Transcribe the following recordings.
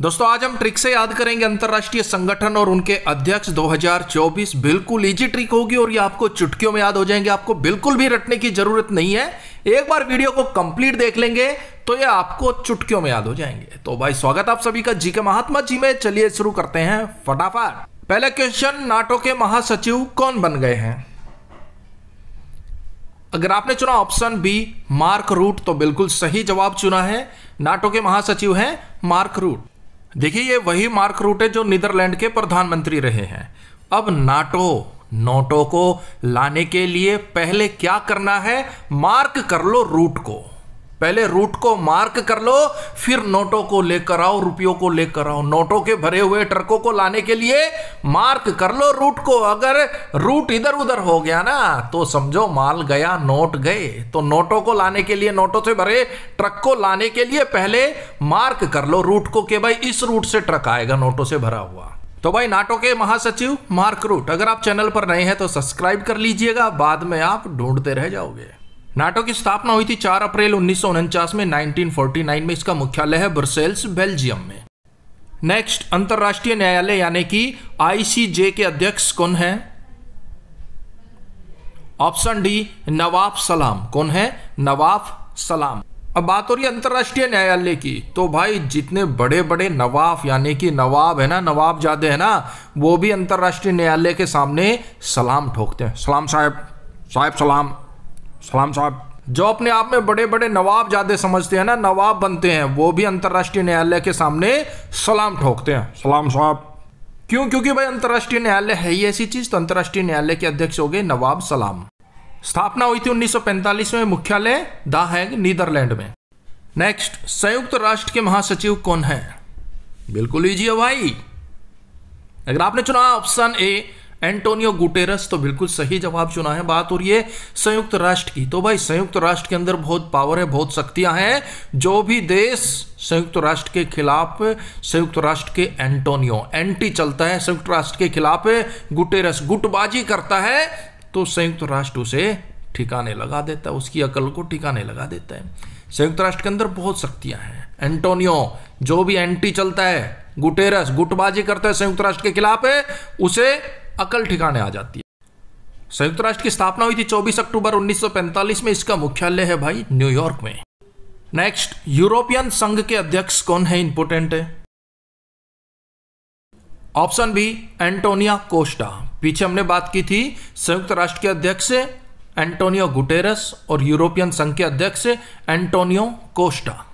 दोस्तों, आज हम ट्रिक से याद करेंगे अंतरराष्ट्रीय संगठन और उनके अध्यक्ष। 2024 बिल्कुल इजी ट्रिक होगी और ये आपको चुटकियों में याद हो जाएँगे। आपको बिल्कुल भी रटने की ज़रूरत नहीं है। एक बार वीडियो को कंप्लीट देख लेंगे तो ये आपको चुटकियों में याद हो जाएँगे। तो भाई, स्वागत आप सभी का जी के महात्मा जी में। चलिए शुरू करते हैं फटाफट। पहला क्वेश्चन नाटो के महासचिव कौन बन गए हैं? अगर आपने चुना ऑप्शन बी मार्क रूट तो बिल्कुल सही जवाब चुना है। नाटो के महासचिव हैं मार्क रूट। देखिए, ये वही मार्क रूट है जो नीदरलैंड के प्रधानमंत्री रहे हैं। अब नाटो, नोटो को लाने के लिए पहले क्या करना है? मार्क कर लो रूट को। पहले रूट को मार्क कर लो, फिर नोटों को लेकर आओ, रुपयों को लेकर आओ। नोटों के भरे हुए ट्रकों को लाने के लिए मार्क कर लो रूट को। अगर रूट इधर उधर हो गया ना तो समझो माल गया, नोट गए। तो नोटों को लाने के लिए, नोटों से भरे ट्रक को लाने के लिए पहले मार्क कर लो रूट को कि भाई इस रूट से ट्रक आएगा, नोटों से भरा हुआ। तो भाई नाटो के महासचिव मार्क रूट, अगर आप चैनल पर नए हैं तो सब्सक्राइब कर लीजिएगा, बाद में आप ढूंढते रह जाओगे। नाटो की स्थापना हुई थी 4 अप्रैल उन्नीस में 1949 में इसका मुख्यालय है ब्रसेल्स, बेल्जियम में। नेक्स्ट, अंतरराष्ट्रीय न्यायालय यानी कि आईसीजे के अध्यक्ष कौन है? ऑप्शन डी, नवाब सलाम। कौन है? नवाब सलाम। अब बात हो रही है अंतरराष्ट्रीय न्यायालय की। तो भाई, जितने बड़े बड़े नवाब, यानी कि नवाब है ना, नवाब जादे है ना, वो भी अंतरराष्ट्रीय न्यायालय के सामने सलाम ठोकते हैं। सलाम साहब साहब सलाम। सलाम साहब। जो अपने आप में बड़े बड़े नवाब जादे समझते हैं ना नवाब बनते हैं वो भी अंतर्राष्ट्रीय न्यायालय के सामने सलाम ठोकते हैं। सलाम साहब। क्यों? क्योंकि भाई अंतर्राष्ट्रीय न्यायालय है ही ऐसी चीज़ तो अंतर्राष्ट्रीय न्यायालय के अध्यक्ष हो गए नवाब सलाम। स्थापना हुई थी 1945 में मुख्यालय द हैग नीदरलैंड में। नेक्स्ट संयुक्त राष्ट्र के महासचिव कौन है? बिल्कुल है भाई। अगर आपने चुना ऑप्शन ए एंटोनियो गुटेरस तो बिल्कुल सही जवाब चुना है बात हो रही है संयुक्त राष्ट्र की। तो भाई, संयुक्त राष्ट्र के अंदर बहुत पावर है, बहुत शक्तियाँ हैं। जो भी देश संयुक्त राष्ट्र के खिलाफ, संयुक्त राष्ट्र के एंटोनियो, एंटी चलता है, संयुक्त राष्ट्र के खिलाफ गुटेरस गुटबाजी करता है तो संयुक्त राष्ट्र उसे ठिकाने लगा देता है, उसकी अकल को ठिकाने लगा देता है। संयुक्त राष्ट्र के अंदर बहुत शक्तियाँ हैं। एंटोनियो, जो भी एंटी चलता है, गुटेरस गुटबाजी करता है संयुक्त राष्ट्र के खिलाफ, उसे अकल ठिकाने आ जाती है। संयुक्त राष्ट्र की स्थापना हुई थी 24 अक्टूबर 1945 में। इसका मुख्यालय है भाई न्यूयॉर्क में। नेक्स्ट, यूरोपियन संघ के अध्यक्ष कौन है? इंपोर्टेंट है। Option B, Antonio Costa. पीछे हमने बात की थी, संयुक्त राष्ट्र के अध्यक्ष एंटोनियो गुटेरस और यूरोपियन संघ के अध्यक्ष एंटोनियो कोस्टा।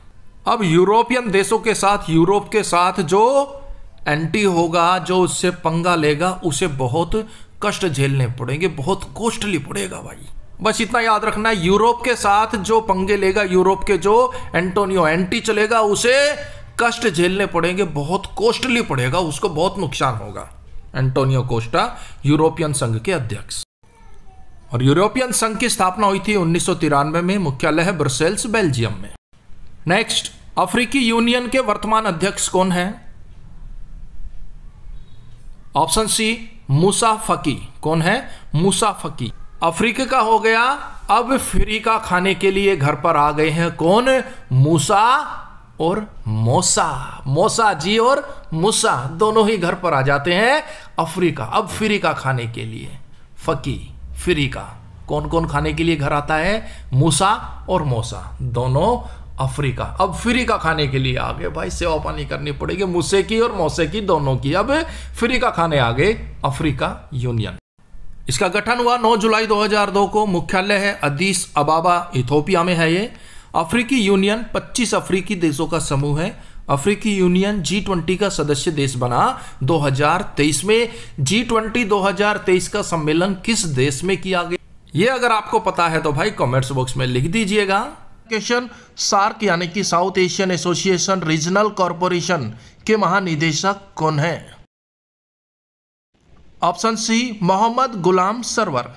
अब यूरोपियन देशों के साथ, यूरोप के साथ जो एंटी होगा, जो उससे पंगा लेगा, उसे बहुत कष्ट झेलने पड़ेंगे, बहुत कॉस्टली पड़ेगा भाई। बस इतना याद रखना है यूरोप के साथ जो पंगे लेगा, यूरोप के जो एंटोनियो एंटी चलेगा, उसे कष्ट झेलने पड़ेंगे, बहुत कॉस्टली पड़ेगा, उसको बहुत नुकसान होगा। एंटोनियो कोस्टा यूरोपियन संघ के अध्यक्ष। और यूरोपियन संघ की स्थापना हुई थी उन्नीस सौ तिरानवे में, मुख्यालय है ब्रसेल्स बेल्जियम में। नेक्स्ट अफ्रीकी यूनियन के वर्तमान अध्यक्ष कौन है? ऑप्शन सी मूसा फकी कौन है? मूसा फकी अफ्रीका का हो गया। अब फ्रीका खाने के लिए घर पर आ गए हैं कौन? मूसा और मोसा। मोसा जी और मूसा दोनों ही घर पर आ जाते हैं अफ्रीका। अब फ्रीका खाने के लिए। फकी फ्रीका कौन कौन खाने के लिए घर आता है? मूसा और मोसा। दोनों अफ्रीका। अब फ्रीका खाने के लिए आ गए भाई, सेवा पानी करनी पड़ेगी मूसे की और मौसे की, दोनों की। अब फ्रीका खाने आ गए अफ्रीका यूनियन। इसका गठन हुआ 9 जुलाई 2002 को। मुख्यालय है अदीस अबाबा, इथोपिया में है ये। अफ्रीकी यूनियन 25 अफ्रीकी देशों का समूह है। अफ्रीकी यूनियन जी ट्वेंटी का सदस्य देश बना 2023 में। जी ट्वेंटी दो का सम्मेलन किस देश में किया गया? ये अगर आपको पता है तो भाई, कमेंट्स बॉक्स में लिख दीजिएगा। एसोसिएशन सार्क यानी कि South Asian association regional corporation के महानिदेशक कौन है? Option C Mohammad Ghulam Sarwar.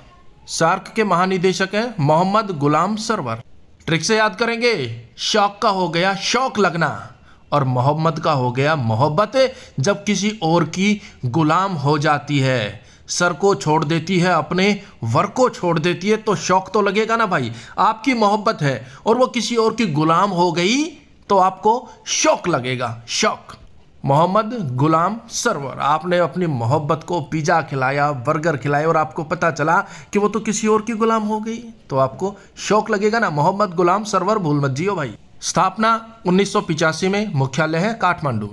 SAARC के महानिदेशक है मोहम्मद गुलाम सरवर। ट्रिक से याद करेंगे, शौक का हो गया शौक लगना और मोहम्मद का हो गया मोहब्बत, जब किसी और की गुलाम हो जाती है। सर को छोड़ देती है, अपने वर्क को छोड़ देती है तो शौक तो लगेगा ना भाई। आपकी मोहब्बत है और वो किसी और की गुलाम हो गई तो आपको शौक लगेगा, शौक। मोहम्मद गुलाम सरवर। आपने अपनी मोहब्बत को पिज़्ज़ा खिलाया, बर्गर खिलाया और आपको पता चला कि वो तो किसी और की गुलाम हो गई। तो आपको शौक लगेगा ना? मोहम्मद गुलाम सरवर, भूल मत जियो भाई। स्थापना उन्नीस में मुख्यालय है Kathmandu.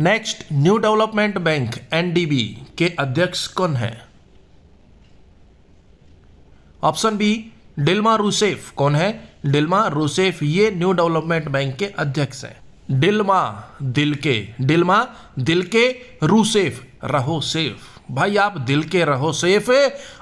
Next new development bank NDB के अध्यक्ष कौन है? ऑप्शन बी डिल्मा रूसेफ कौन है? डिल्मा रूसेफ ये न्यू डेवलपमेंट बैंक के अध्यक्ष हैं। डिल्मा दिल के। डिल्मा दिल के रूसेफ रहो सेफ़। भाई, आप दिल के रहो सेफ़।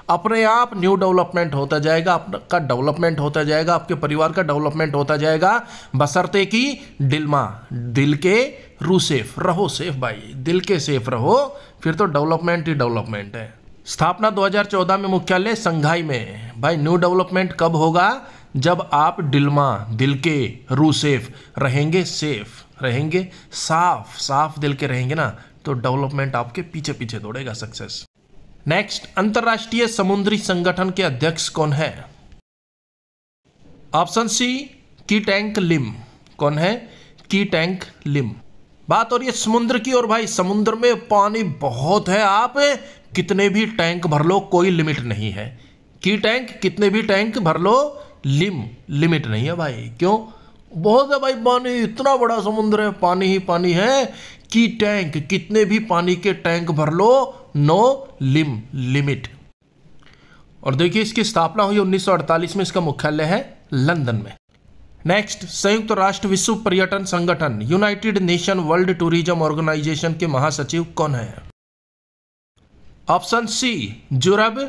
अपने आप न्यू डेवलपमेंट होता जाएगा, आपका डेवलपमेंट होता जाएगा, आपके परिवार का डेवलपमेंट होता जाएगा। बसरते की डिल्मा दिल के रू सेफ़, रहो, सेफ़ भाई, दिल के सेफ़ रहो, फिर तो डेवलपमेंट ही डेवलपमेंट है। स्थापना 2014 में मुख्यालय संघाई में। भाई न्यू डेवलपमेंट कब होगा? जब आप डिल्मा, दिल के, रू सेफ़, रहेंगे सेफ़, रहेंगे साफ़ साफ़ दिल के रहेंगे ना तो डेवलपमेंट आपके पीछे पीछे दौड़ेगा सक्सेस नेक्स्ट अंतरराष्ट्रीय समुद्री संगठन के अध्यक्ष कौन है? ऑप्शन सी की टैंक लिम कौन है? की टैंक लिम बात और ये समुद्र की और भाई, समुद्र में पानी बहुत है। आप कितने भी टैंक भर लो, कोई लिमिट नहीं है। की टैंक, कितने भी टैंक भर लो, लिम, लिमिट नहीं है भाई। क्यों? बहुत है भाई, पानी, इतना बड़ा समुद्र है, पानी ही पानी है। कि टैंक, कितने भी पानी के टैंक भर लो, नो लिम, लिमिट। और देखिए इसकी स्थापना हुई 1948 में, इसका मुख्यालय है लंदन में। नेक्स्ट संयुक्त राष्ट्र विश्व पर्यटन संगठन United Nation World Tourism Organization के महासचिव कौन है? ऑप्शन सी जुरब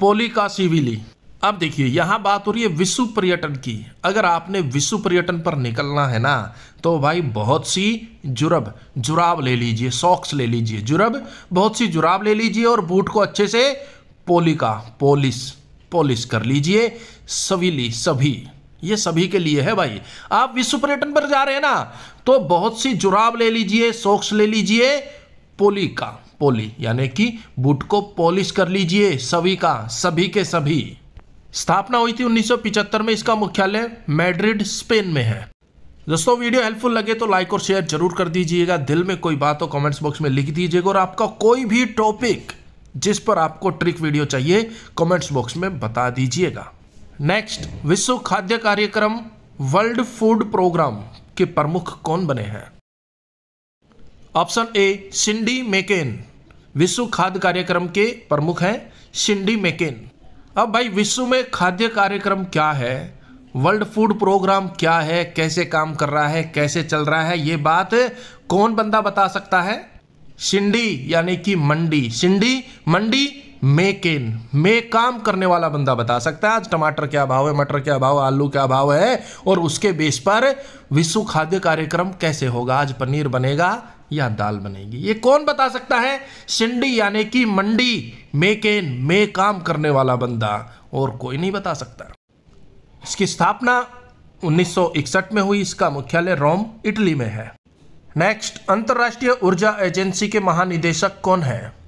पोलिकासिविली अब देखिए, यहाँ बात हो रही है विश्व पर्यटन की। अगर आपने विश्व पर्यटन पर निकलना है ना तो भाई बहुत सी जुरब, जुराब ले लीजिए सॉक्स ले लीजिए। जुरब, बहुत सी जुराब ले लीजिए और बूट को अच्छे से पोलिका, पोलिस पोलिस कर लीजिए सविली सभी। ये सभी के लिए है भाई। आप विश्व पर्यटन पर जा रहे हैं ना तो बहुत सी जुराब ले लीजिए, सॉक्स ले लीजिए पोलिका पोली, यानी कि बूट को पॉलिश कर लीजिए, सभी का, सभी के सभी। स्थापना हुई थी 1975 में, इसका मुख्यालय मैड्रिड, स्पेन में है। दोस्तों, वीडियो हेल्पफुल लगे तो लाइक और शेयर ज़रूर कर दीजिएगा। दिल में कोई बात हो, कमेंट्स बॉक्स में लिख दीजिएगा। और आपका कोई भी टॉपिक जिस पर आपको ट्रिक वीडियो चाहिए, कमेंट्स बॉक्स में बता दीजिएगा। नेक्स्ट विश्व खाद्य कार्यक्रम वर्ल्ड फ़ूड प्रोग्राम के प्रमुख कौन बने हैं? ऑप्शन ए सिंडी मेकेन विश्व खाद्य कार्यक्रम के प्रमुख हैं सिंडी मेकेन अब भाई, विश्व में खाद्य कार्यक्रम क्या है? वर्ल्ड फ़ूड प्रोग्राम क्या है? कैसे काम कर रहा है? कैसे चल रहा है? ये बात कौन बंदा बता सकता है? सिंडी यानी कि मंडी। सिंडी मंडी मेकेन मे काम करने वाला बंदा बता सकता है, आज टमाटर क्या भाव है, मटर क्या भाव आलू क्या भाव है, और उसके बेस पर विश्व खाद्य कार्यक्रम कैसे होगा, आज पनीर बनेगा या दाल बनेगी? ये कौन बता सकता है? सिंडी यानी कि मंडी मेकेन में काम करने वाला बंदा, और कोई नहीं बता सकता। इसकी स्थापना 1961 में हुई, इसका मुख्यालय रोम, इटली में है। नेक्स्ट अंतर्राष्ट्रीय ऊर्जा एजेंसी के महानिदेशक कौन है?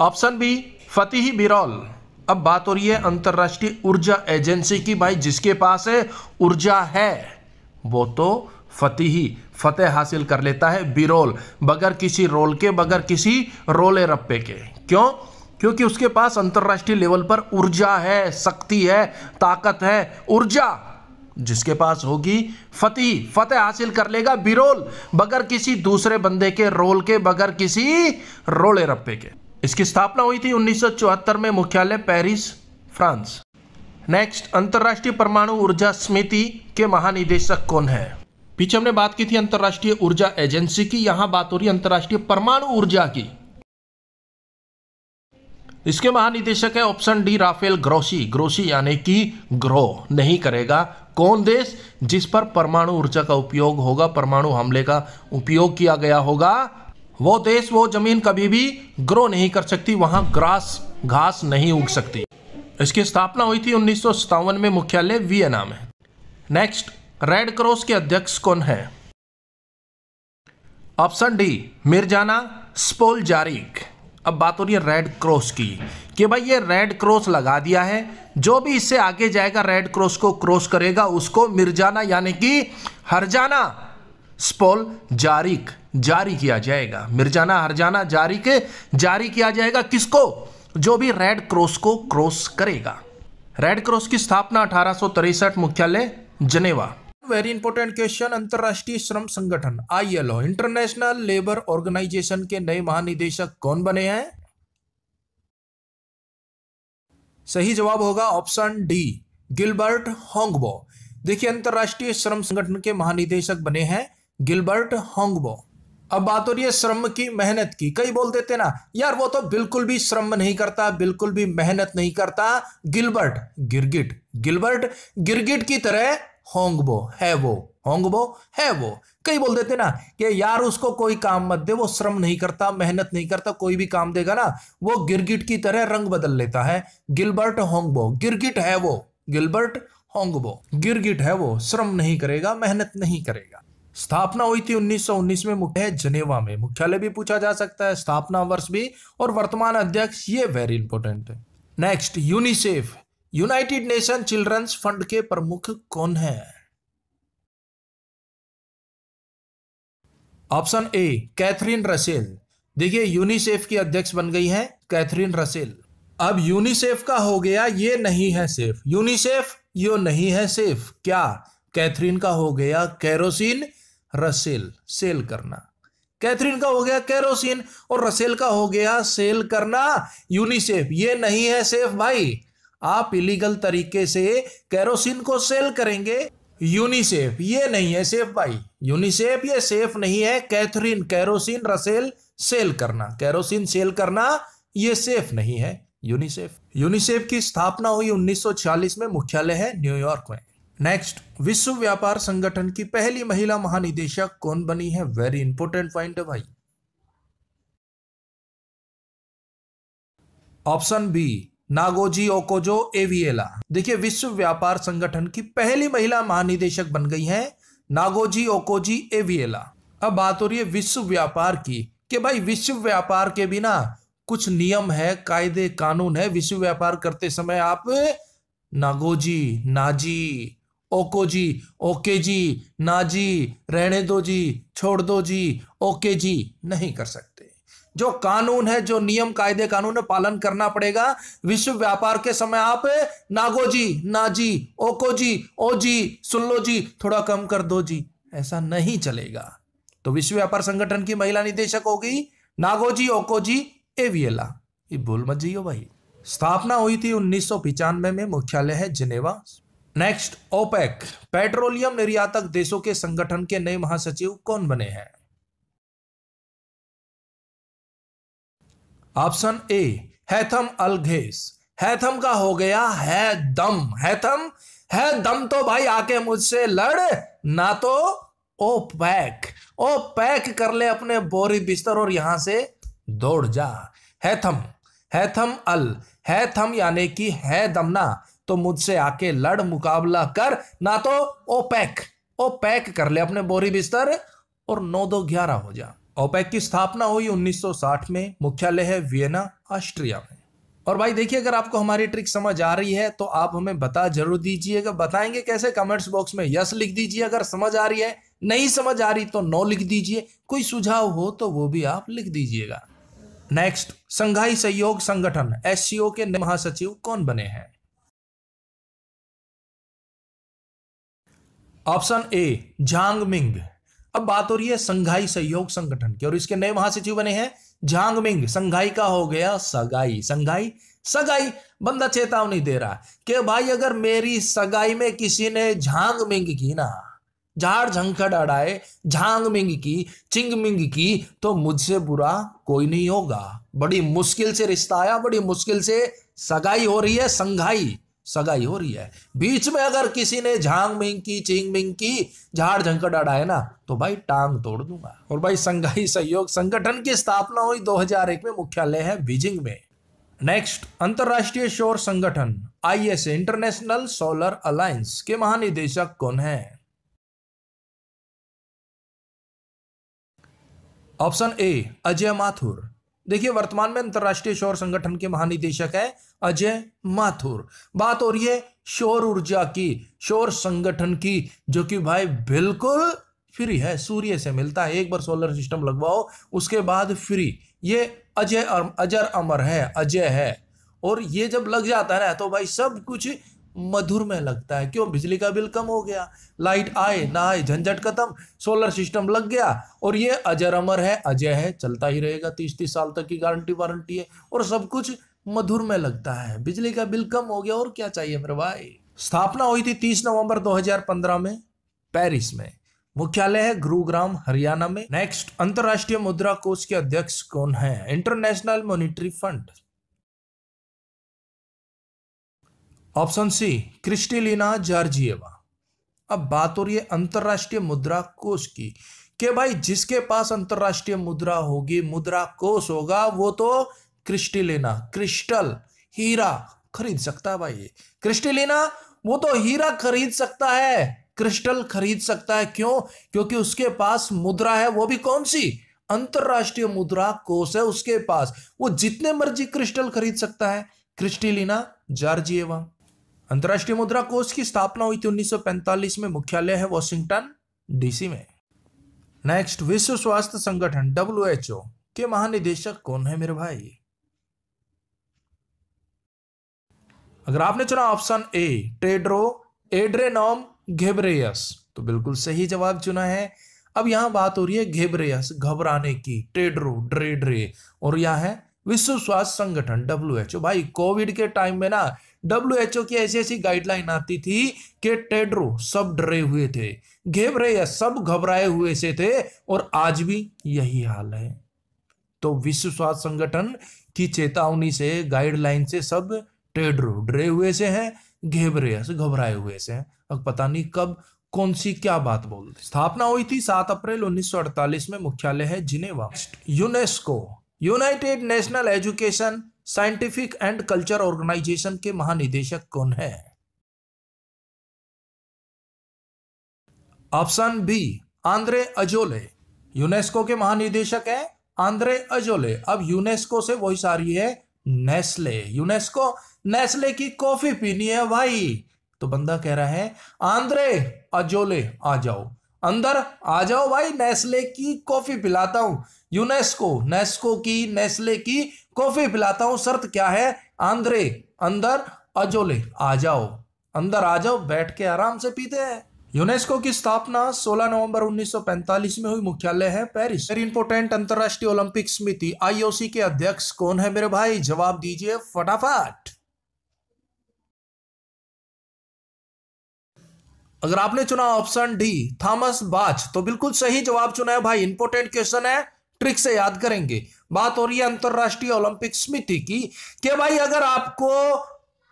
Option B, Fatih Birol. अब बात हो रही है अंतरराष्ट्रीय ऊर्जा एजेंसी की भाई, जिसके पास है ऊर्जा है, वो तो फतेही, फतेह हासिल कर लेता है बिरोल, बगैर किसी रोल के, बगैर किसी रोले रप्पे के। क्यों? क्योंकि उसके पास अंतरराष्ट्रीय लेवल पर ऊर्जा है, शक्ति है, ताकत है, ऊर्जा। जिसके पास होगी फतेह फतेह हासिल कर लेगा बिरोल, बगैर किसी दूसरे बंदे के, रोल के, बगैर किसी रोले रप्पे के। इसकी स्थापना हुई थी 1974 में मुख्यालय पेरिस, फ्रांस। नेक्स्ट अंतरराष्ट्रीय परमाणु ऊर्जा समिति के महानिदेशक कौन है? पीछे हमने बात की थी अंतरराष्ट्रीय ऊर्जा एजेंसी की, यहाँ बात हो रही अंतरराष्ट्रीय परमाणु ऊर्जा की। इसके महानिदेशक है option D Rafael Grossi. Grossi यानी कि ग्रो नहीं करेगा। कौन देश जिस पर परमाणु ऊर्जा का उपयोग होगा, परमाणु हमले का उपयोग किया गया होगा? वो देश, वो ज़मीन कभी भी ग्रो नहीं कर सकती, वहाँ ग्रास, घास नहीं उग सकती। इसकी स्थापना हुई थी उन्नीस सौ सत्तावन में मुख्यालय वियना में। नेक्स्ट रेड क्रॉस के अध्यक्ष कौन है? ऑप्शन डी मिर्जाना स्पोल जारिक अब बात हो रही है रेड क्रॉस की, कि भाई ये रेड क्रॉस लगा दिया है, जो भी इससे आगे जाएगा रेड क्रॉस को क्रॉस करेगा, उसको मिर्जाना, यानी कि हरजाना स्पोल जारी जारी किया जाएगा। मिर्जाना हरजाना जारी के, जारी किया जाएगा किसको? जो भी रेड क्रॉस को क्रॉस करेगा। रेड क्रॉस की स्थापना अठारह मुख्यालय जनेवा। वेरी इंपॉर्टेंट क्वेश्चन अंतरराष्ट्रीय श्रम संगठन आईएलओ इंटरनेशनल लेबर ऑर्गेनाइजेशन के नए महानिदेशक कौन बने हैं? सही जवाब होगा ऑप्शन डी गिलबर्ट होंगबो देखिए, अंतरराष्ट्रीय श्रम संगठन के महानिदेशक बने हैं। Gilbert Houngbo. अब बात हो रही है श्रम की, मेहनत की। कई बोल देते ना, यार, वो तो बिल्कुल भी श्रम नहीं करता, बिल्कुल भी मेहनत नहीं करता। गिलबर्ट, गिरगिट। गिलबर्ट, गिरगिट की तरह होंगबो, है वो। होंगबो, है वो। कई बोल देते ना कि, यार, उसको कोई काम मत दे, वो श्रम नहीं करता, मेहनत नहीं करता, कोई भी काम देगा ना, वो गिरगिट की तरह रंग बदल लेता है। Gilbert Houngbo. गिरगिट है वो। Gilbert Houngbo. गिरगिट है वो। श्रम नहीं करेगा, मेहनत नहीं करेगा। स्थापना हुई थी 1919 में मुख्य जनेवा में। मुख्यालय भी पूछा जा सकता है, स्थापना वर्ष भी, और वर्तमान अध्यक्ष ये वेरी इंपॉर्टेंट है। Next UNICEF United Nation children's fund के प्रमुख कौन है? ऑप्शन ए कैथरीन रसेल देखिए यूनिसेफ की अध्यक्ष बन गई है कैथरीन रसेल अब यूनिसेफ का हो गया, ये नहीं है सेफ़ यूनिसेफ यो नहीं है सेफ़ क्या? कैथरीन का हो गया कैरोसिन रसेल, सेल करना। कैथरीन का हो गया कैरोसिन और रसेल का हो गया सेल करना यूनिसेफ। ये नहीं है सेफ़ भाई। आप इलीगल तरीके से कैरोसिन को सेल करेंगे यूनिसेफ। ये नहीं है सेफ़ भाई। यूनिसेफ ये सेफ़ नहीं है। कैथरीन, कैरोसिन, रसेल सेल करना। कैरोसिन सेल करना ये सेफ़ नहीं है। यूनिसेफ। यूनिसेफ की स्थापना हुई 1940 में। मुख्यालय है न्यूयॉर्क में। नेक्स्ट विश्व व्यापार संगठन की पहली महिला महानिदेशक कौन बनी है? वेरी इंपोर्टेंट पॉइंट है भाई। Option B Ngozi Okonjo Iweala. देखिए, विश्व व्यापार संगठन की पहली महिला महानिदेशक बन गई हैं नागोजी ओकोजी एविएला। अब बात हो रही है विश्व व्यापार की, कि भाई विश्व व्यापार के बिना कुछ नियम है, कायदे, कानून है, विश्व व्यापार करते समय आप नागोजी, नाजी ओको जी, ओके जी, ना जी, रहने दो जी, छोड़ दो जी, ओके जी, नहीं कर सकते। जो कानून है, जो नियम, कायदे, कानून है पालन करना पड़ेगा, विश्व व्यापार के समय आप नागो जी, ना जी, ओको जी, ओ जी सुन लो जी, थोड़ा कम कर दो जी, ऐसा नहीं चलेगा। तो विश्व व्यापार संगठन की महिला निदेशक होगी नागोजी ओकोजी एवियला ये भूल मत जाइयो भाई। स्थापना हुई थी उन्नीस में, मुख्यालय है जिनेवा। नेक्स्ट ओपेक पेट्रोलियम निर्यातक देशों के संगठन के नए महासचिव कौन बने हैं? ऑप्शन ए हैथम अलघेस हैथम का हो गया है दम। हैथम है दम तो भाई आके मुझसे लड़, ना तो ओ पैक ओ पैक कर ले अपने बोरी बिस्तर और यहाँ से दौड़ जा। हैथम हैथम अल हैथम यानी कि है दमना तो मुझसे आके लड़ मुकाबला कर। ना तो ओ पैक ओ पैक कर ले अपने बोरी बिस्तर और नौ दो ग्यारह हो जा। ओपेक की स्थापना हुई 1960 में, मुख्यालय है वियना, ऑस्ट्रिया में। और भाई देखिए, अगर आपको हमारी ट्रिक समझ आ रही है तो आप हमें बता ज़रूर दीजिएगा। बताएँगे कैसे? कमेंट्स बॉक्स में यस लिख दीजिए। अगर समझ आ रही है, नहीं समझ आ रही तो नो लिख दीजिए। कोई सुझाव हो तो वो भी आप लिख दीजिएगा। नेक्स्ट, संघाई सहयोग संगठन एस के महासचिव कौन बने हैं? ऑप्शन ए झांग मिंग अब बात हो रही है संघाई सहयोग संगठन की, और इसके नए महासचिव बने हैं झांग मिंग संघाई का हो गया सगाई। संघाई? सगाई? बंदा चेतावनी दे रहा कि भाई अगर मेरी सगाई में किसी ने झांग मिंग की ना, झाड़ झंखड़ अड़ाए झांग मिंग की चिंग मिंग की तो मुझसे बुरा कोई नहीं होगा। बड़ी मुश्किल से रिश्ता आया, बड़ी मुश्किल से सगाई हो रही है संघाई। सगाई हो रही है। बीच में अगर किसी ने झांग मिंग की चिंग मिंग की, झाड़ झंकट अड़ाए ना तो भाई टांग तोड़ दूँगा। और भाई संघाई सहयोग संगठन की स्थापना हुई 2001 में, मुख्यालय है बीजिंग में। नेक्स्ट, अंतरराष्ट्रीय शोर संगठन आईएस इंटरनेशनल सोलर अलायंस के महानिदेशक कौन है? Option A, Ajay Mathur. देखिए, वर्तमान में अंतरराष्ट्रीय शोर संगठन के महानिदेशक है अजय माथुर। बात हो रही है शोर ऊर्जा की शोर संगठन की, जो कि भाई बिल्कुल फ्री है, सूर्य से मिलता है। एक बार सोलर सिस्टम लगवाओ, उसके बाद फ्री। ये अजय अजर अमर है, अजय है। और ये जब लग जाता है ना तो भाई सब कुछ मधुर में लगता है। क्यों? बिजली का बिल कम हो गया। लाइट आए, ना आए, झंझट खत्म। सोलर सिस्टम लग गया। और ये अजर अमर है, अजय है, चलता ही रहेगा। तीस तीस साल तक की गारंटी वारंटी है। और सब कुछ मधुर में लगता है। बिजली का बिल कम हो गया। और क्या चाहिए मेरे भाई? स्थापना हुई थी 30 नवंबर 2015 में, पेरिस में। मुख्यालय है गुरुग्राम, हरियाणा में। नेक्स्ट अंतरराष्ट्रीय मुद्रा कोष के अध्यक्ष कौन है? International monetary fund option C, Kristalina Georgieva. अब बात हो रही है अंतरराष्ट्रीय मुद्रा कोष की, कि भाई जिसके पास अंतरराष्ट्रीय मुद्रा होगी मुद्रा कोष होगा, वो तो क्रिस्टेलिना, क्रिस्टल, हीरा खरीद सकता है भाई क्रिस्टेलिना, वो तो हीरा खरीद सकता है, क्रिस्टल खरीद सकता है। क्यों? क्योंकि उसके पास मुद्रा है, वो भी कौन सी? अंतरराष्ट्रीय मुद्रा कोष है उसके पास। वो जितने मर्ज़ी क्रिस्टल खरीद सकता है, क्रिस्टेलिना जॉर्जिएवा। अंतरराष्ट्रीय मुद्रा कोष की स्थापना हुई थी 1945 में। मुख्यालय है वॉशिंगटन डीसी में। नेक्स्ट विश्व स्वास्थ्य संगठन डब्ल्यूएचओ के महानिदेशक कौन है मेरे भाई? अगर आपने चुना ऑप्शन ए टेड्रो एड्रेनोम घेब्रेयस। तो बिल्कुल सही जवाब चुना है। अब यहाँ बात हो रही है घेब्रेयस, घबराने की। टेड्रो ड्रे और यह है विश्व स्वास्थ्य संगठन डब्ल्यू एच ओ भाई कोविड के टाइम में ना डब्ल्यू एच ओ की ऐसी ऐसी गाइडलाइन आती थी कि टेड्रो सब डरे हुए थे घेब्रेयस सब घबराए हुए से थे, और आज भी यही हाल है। तो विश्व स्वास्थ्य संगठन की चेतावनी से गाइडलाइन से सब टेड्रो डरे हुए से हैं घेबरे से घबराए हुए से हैं। अब पता नहीं कब, कौन सी क्या बात बोलते स्थापना हुई थी सात अप्रैल 1948 में, मुख्यालय है Geneva. UNESCO United National education, scientific and culture organization के महानिदेशक कौन है? Option B, Audrey Azoulay. UNESCO के महानिदेशक है आंद्रे अजोले। अब यूनेस्को से वही सारी है नेस्ले। यूनेस्को, नेस्ले की कॉफ़ी पीनी है भाई। तो बंदा कह रहा है, आंद्रे अजोले, आ जाओ। अंदर आ जाओ भाई, नेस्ले की कॉफ़ी पिलाता हूँ। यूनेस्को, नेस्को की, नेस्ले की कॉफ़ी पिलाता हूँ। शर्त क्या है? आंद्रे अंदर अजोले, आ जाओ। अंदर आ जाओ, बैठ के आराम से पीते हैं। यूनेस्को की स्थापना 16 नवंबर 1945 में हुई। मुख्यालय है पेरिस। वेरी इंपोर्टेंट अंतरराष्ट्रीय ओलंपिक समिति आईओसी के अध्यक्ष कौन है मेरे भाई? जवाब दीजिए फटाफट। अगर आपने चुना ऑप्शन डी, थॉमस बाच तो बिल्कुल सही जवाब चुना है भाई। इंपोर्टेंट क्वेश्चन है ट्रिक से याद करेंगे। बात हो रही है अंतरराष्ट्रीय ओलंपिक समिति की, कि भाई अगर आपको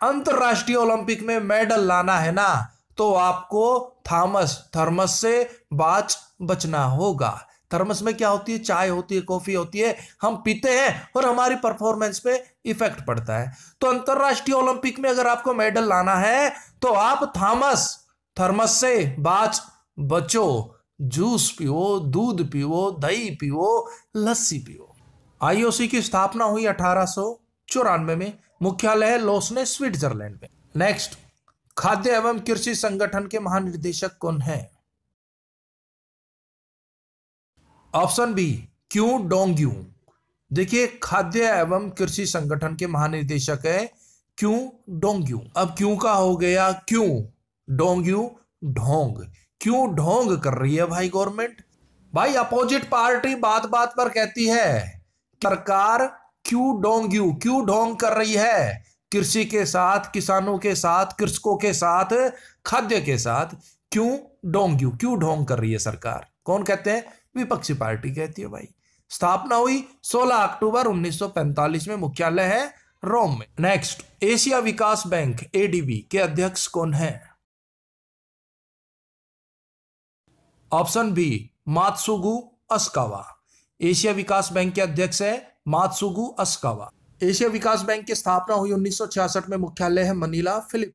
अंतरराष्ट्रीय ओलंपिक में मेडल लाना है ना तो आपको थॉमस थर्मस से बाच बचना होगा। थर्मस में क्या होती है? चाय होती है, कॉफ़ी होती है, हम पीते हैं और हमारी परफॉर्मेंस पे इफ़ेक्ट पड़ता है। तो अंतरराष्ट्रीय ओलंपिक में अगर आपको मेडल लाना है तो आप थॉमस थर्मस से बाच, बचो। जूस पियो, दूध पियो, दही पियो, लस्सी पियो। आईओसी की स्थापना हुई अठारह में। मुख्यालय लोसने स्विट्जरलैंड में। नेक्स्ट, खाद्य एवं कृषि संगठन के महानिर्देशक कौन है? ऑप्शन बी, क्यू डोंग्यू देखिए, खाद्य एवं कृषि संगठन के महानिदेशक है क्यू डोंग्यू अब क्यों का हो गया क्यों। डोंग्यू ढोंग। क्यों ढोंग कर रही है भाई गवर्नमेंट भाई अपोजिट पार्टी बात बात पर कहती है, सरकार क्यों डोंग्यू क्यों ढोंग कर रही है? कृषि के साथ, किसानों के साथ, कृषकों के साथ, खाद्य के साथ क्यों डोंग्यू क्यों ढोंग कर रही है सरकार? कौन कहते हैं? विपक्षी पार्टी कहती है भाई। स्थापना हुई 16 अक्टूबर 1945 में, मुख्यालय है रोम में। नेक्स्ट एशिया विकास बैंक एडीबी के अध्यक्ष कौन है? Option B, Masatsugu Asakawa. Asia विकास बैंक के अध्यक्ष है मातसुगु अस्कावा। एशिया विकास बैंक की स्थापना हुई 1966 में मुख्यालय है मनीला फिलिप